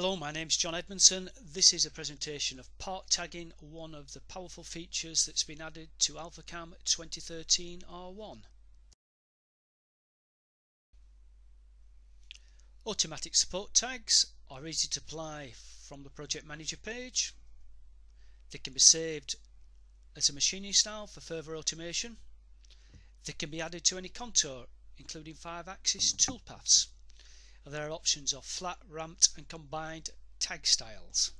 Hello, my name is John Edmondson. This is a presentation of part tagging, one of the powerful features that's been added to AlphaCam 2013 R1. Automatic support tags are easy to apply from the project manager page. They can be saved as a machining style for further automation. They can be added to any contour, including 5-axis toolpaths there are options of flat, ramped and combined tag styles.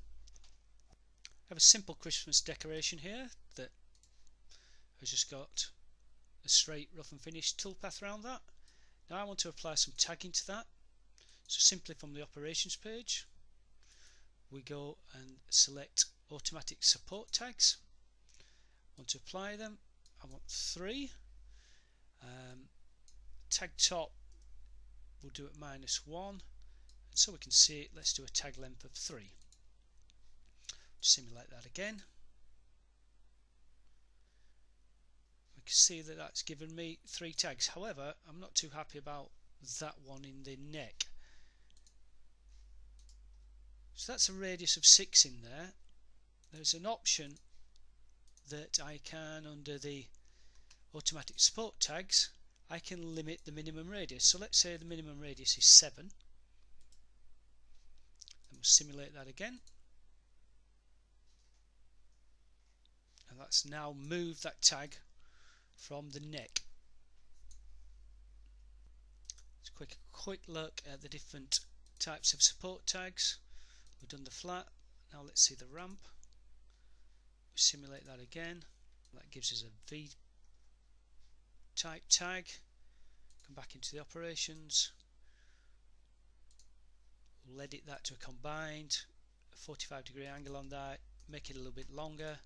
I have a simple Christmas decoration here that has just got a straight rough and finish toolpath around that. Now I want to apply some tagging to that. So simply from the operations page we go and select automatic support tags. I want to apply them. I want three. Um, tag top we'll do it minus 1 and so we can see let's do a tag length of 3 simulate that again. We can see that that's given me three tags. However I'm not too happy about that one in the neck. So that's a radius of 6 in there. There's an option that I can under the automatic support tags I can limit the minimum radius. So let's say the minimum radius is 7. And we'll simulate that again. And that's now moved that tag from the neck. Let's quick quick look at the different types of support tags. We've done the flat. Now let's see the ramp. We simulate that again. That gives us a V type tag. Come back into the operations. We'll edit that to a combined 45 degree angle on that. Make it a little bit longer.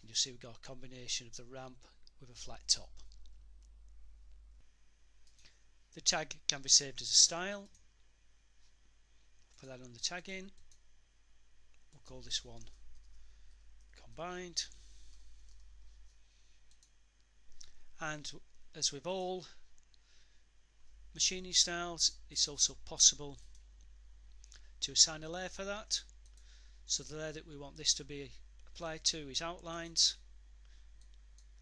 And you'll see we've got a combination of the ramp with a flat top. The tag can be saved as a style. Put that on the tag in. We'll call this one combined and as with all machining styles it's also possible to assign a layer for that. So the layer that we want this to be applied to is outlines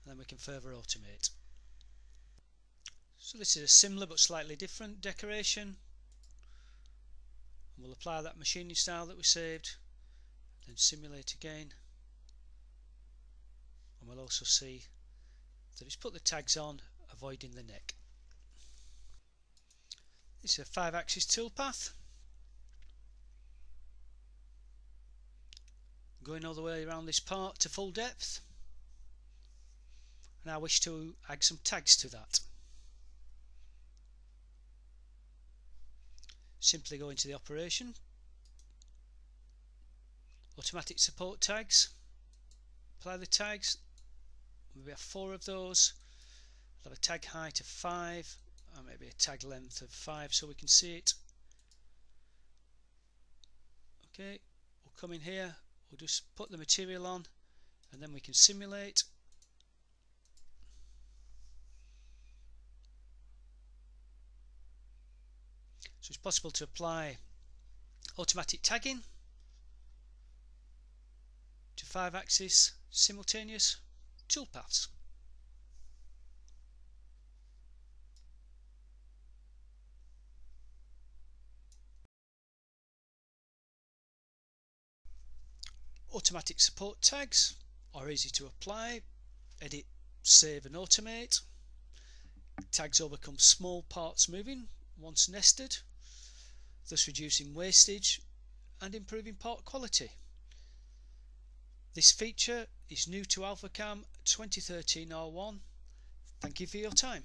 and then we can further automate. So this is a similar but slightly different decoration. And we'll apply that machining style that we saved then simulate again. And we'll also see so just put the tags on, avoiding the neck. This is a 5 axis toolpath. Going all the way around this part to full depth. And I wish to add some tags to that. Simply go into the operation, automatic support tags, apply the tags, we have four of those. I'll have a tag height of 5 and maybe a tag length of 5 so we can see it. Okay we'll come in here we'll just put the material on and then we can simulate. So it's possible to apply automatic tagging to 5 axis simultaneous toolpaths. Automatic support tags are easy to apply, edit, save and automate. Tags overcome small parts moving once nested, thus reducing wastage and improving part quality. This feature is new to AlphaCam 2013 R1. Thank you for your time.